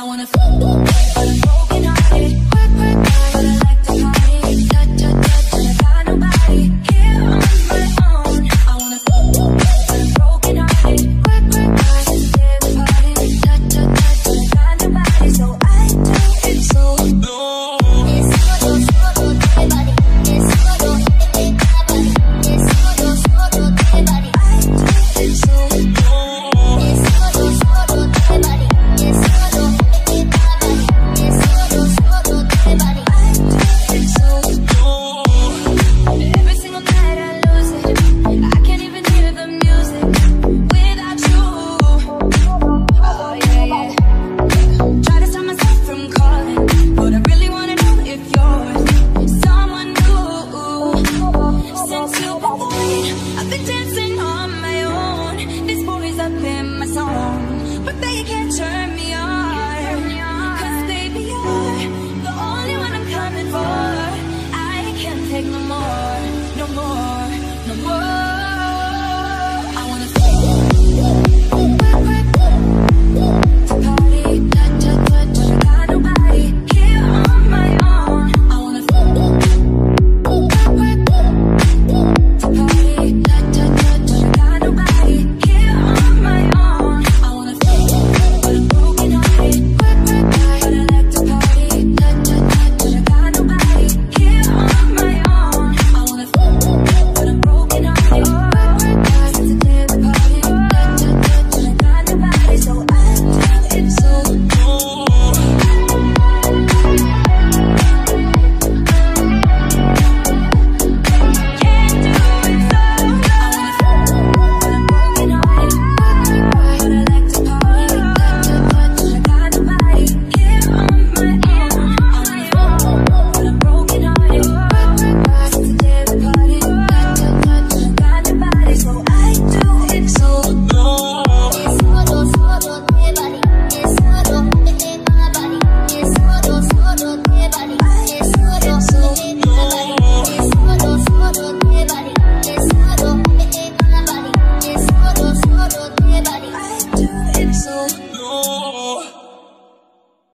I wanna